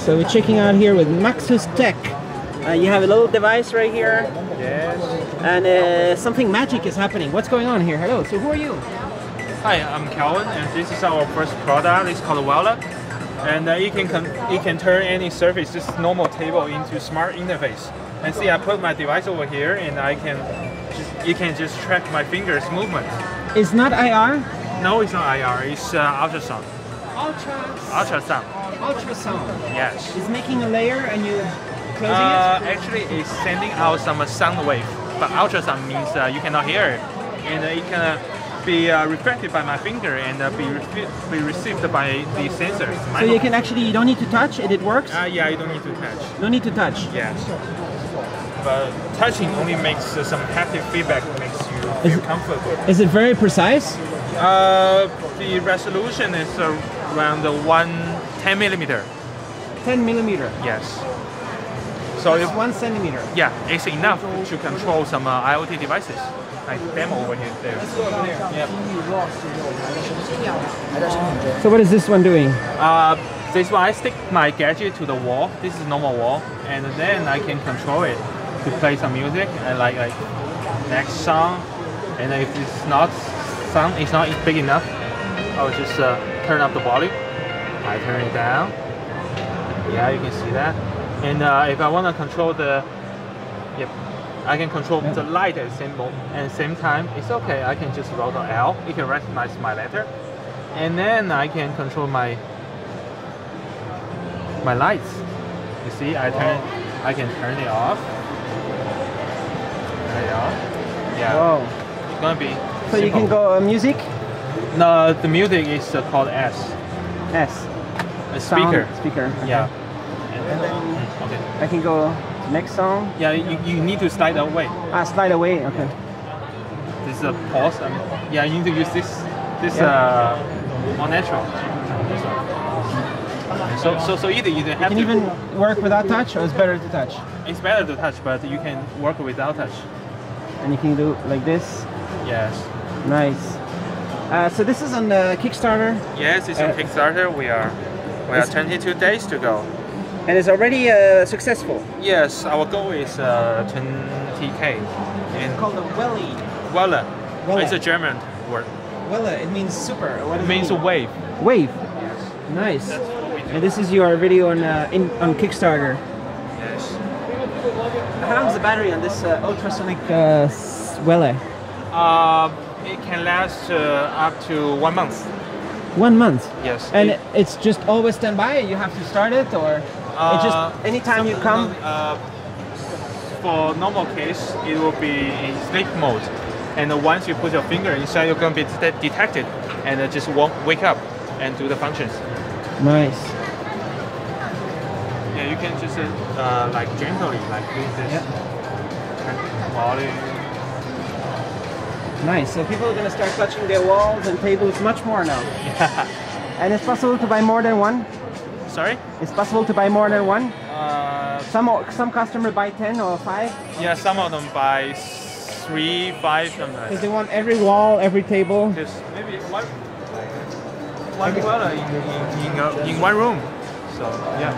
So we're checking out here with Maxus Tech. Uh, you have a little device right here, Yes. and uh, something magic is happening. What's going on here? Hello. So who are you? Hi, I'm Calvin, and this is our first product. It's called Welle, and uh, it can it can turn any surface, just normal table, into smart interface. And see, I put my device over here, and I can just you can just track my fingers movement. It's not IR. No, it's not IR. It's uh, ultrasound. Ultra. Ultrasound. Ultrasound. Yes. It's making a layer, and you closing Uh, it. actually, it's sending out some uh, sound wave, but ultrasound means uh, you cannot hear it, and uh, it can uh, be uh, reflected by my finger and uh, be, refi- be received by the sensors. So you can actually you don't need to touch it. It works. Uh, yeah, you don't need to touch. No need to touch. Yes. But touching only makes uh, some haptic feedback, makes you feel it- comfortable. Is it very precise? Uh, the resolution is around the one ten millimeter. 10 millimeter. Yes. So It's one centimeter. yeah, it's enough to control some uh, IoT devices. Like demo over here. There. Yeah. So what is this one doing? Uh, this one I stick my gadget to the wall. This is normal wall, and then I can control it to play some music and like like next song. And if it's not sound, it's not big enough, I'll just uh, turn up the volume. I turn it down. Yeah, you can see that. And uh, if I want to control the, yep, I can control the light at the same the same time. It's okay. I can just roll the L. It can recognize my letter, and then I can control my my lights. You see, I turn, I can turn it off. Turn it off. Yeah, Whoa. it's gonna be. So you can go uh, music. No, the music is uh, called S. S. A Sound speaker. Speaker. okay. Yeah. And, Mm, okay. I can go next song. Yeah, you, you need to slide away. Ah, slide away. Okay. This is a pause. I mean, yeah, you need to use this this Yeah. uh more natural. So so so either you have Can to. even work without touch, or it's better to touch. It's better to touch, but you can work without touch. And you can do like this. Yes. Nice. Uh, so this is on the Kickstarter, Yes, it's on Uh, Kickstarter. We are we are 22 days to go. and it's already uh, successful. Yes, our goal is uh, 20k. And called the Welly. Welle, Welle. it's a German word. Welle. It means super. What It means it a wave. wave. Yes. Nice. That's what we do. And this is your video on uh, in, on Kickstarter. Yes. How long is the battery on this uh, ultrasonic uh, Welle? Uh, it can last uh, up to one month. One month. Yes. And It- it's just always standby. You have to start it, or it just Uh, anytime you come. Uh, for normal case, it will be in sleep mode, and once you put your finger inside, you're going to be det- detected, and uh, just won't wake up and do the functions. Nice. Yeah, you can just uh, like gently, like this Yeah. volume. Nice. So people are gonna start touching their walls and tables much more now. Yeah. And it's possible to buy more than one. Sorry. It's possible to buy more than one. Uh, Some some customer buy ten or five yeah, some of them buy three, five, something like because they want every wall, every table. Just maybe one, one color in, in, in, uh, in one room. So yeah.